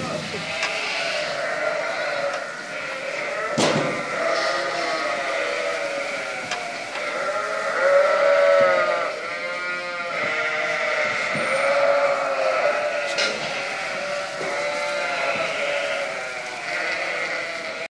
Yeah.